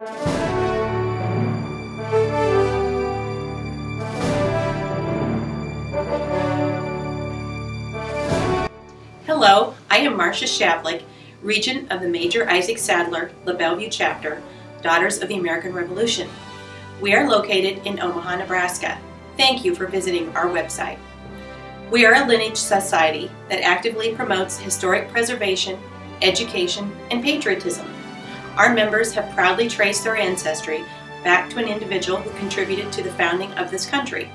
Hello, I am Marcia Shavlik, Regent of the Major Isaac Sadler La Belle Vue Chapter, Daughters of the American Revolution. We are located in Omaha, Nebraska. Thank you for visiting our website. We are a lineage society that actively promotes historic preservation, education, and patriotism. Our members have proudly traced their ancestry back to an individual who contributed to the founding of this country.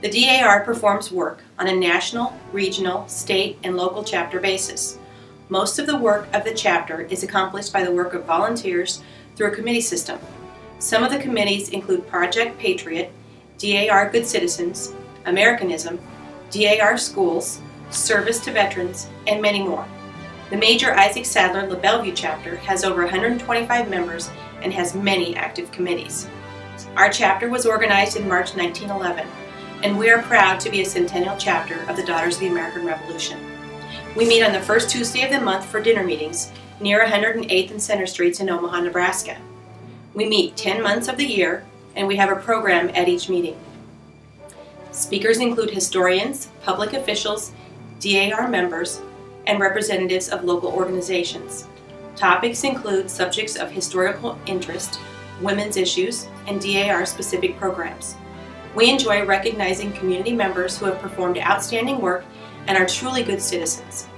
The DAR performs work on a national, regional, state, and local chapter basis. Most of the work of the chapter is accomplished by the work of volunteers through a committee system. Some of the committees include Project Patriot, DAR Good Citizens, Americanism, DAR Schools, Service to Veterans, and many more. The Major Isaac Sadler La Belle Vue chapter has over 125 members and has many active committees. Our chapter was organized in March 1911 and we are proud to be a centennial chapter of the Daughters of the American Revolution. We meet on the first Tuesday of the month for dinner meetings near 108th and Center Streets in Omaha, Nebraska. We meet 10 months of the year and we have a program at each meeting. Speakers include historians, public officials, DAR members, and representatives of local organizations. Topics include subjects of historical interest, women's issues, and DAR specific programs. We enjoy recognizing community members who have performed outstanding work and are truly good citizens.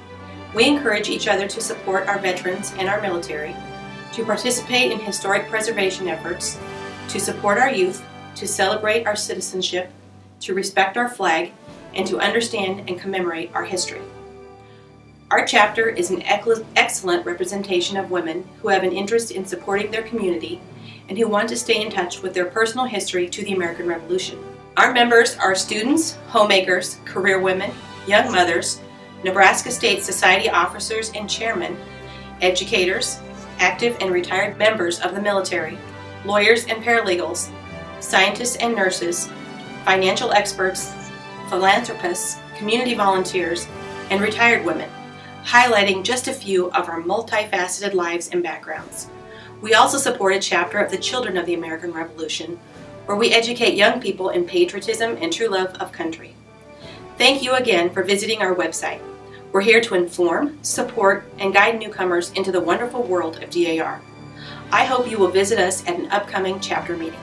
We encourage each other to support our veterans and our military, to participate in historic preservation efforts, to support our youth, to celebrate our citizenship, to respect our flag, and to understand and commemorate our history. Our chapter is an excellent representation of women who have an interest in supporting their community and who want to stay in touch with their personal history to the American Revolution. Our members are students, homemakers, career women, young mothers, Nebraska State Society officers and chairmen, educators, active and retired members of the military, lawyers and paralegals, scientists and nurses, financial experts, philanthropists, community volunteers, and retired women, highlighting just a few of our multifaceted lives and backgrounds. We also support a chapter of the Children of the American Revolution, where we educate young people in patriotism and true love of country. Thank you again for visiting our website. We're here to inform, support, and guide newcomers into the wonderful world of DAR. I hope you will visit us at an upcoming chapter meeting.